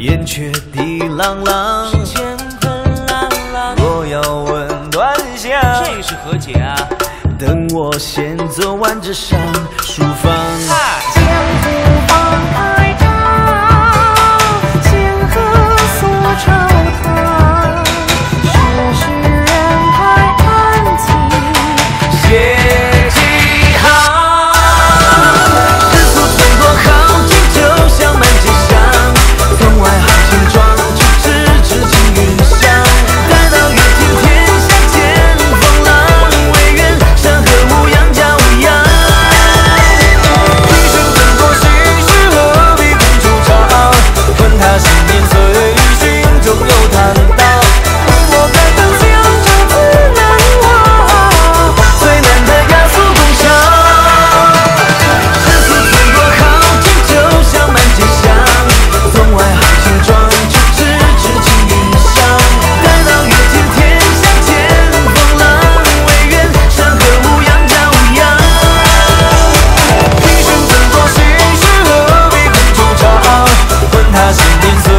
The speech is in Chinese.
燕雀啼琅琅，乾坤朗朗。我要问暖香，这是何家？等我先走完这上书房。心。底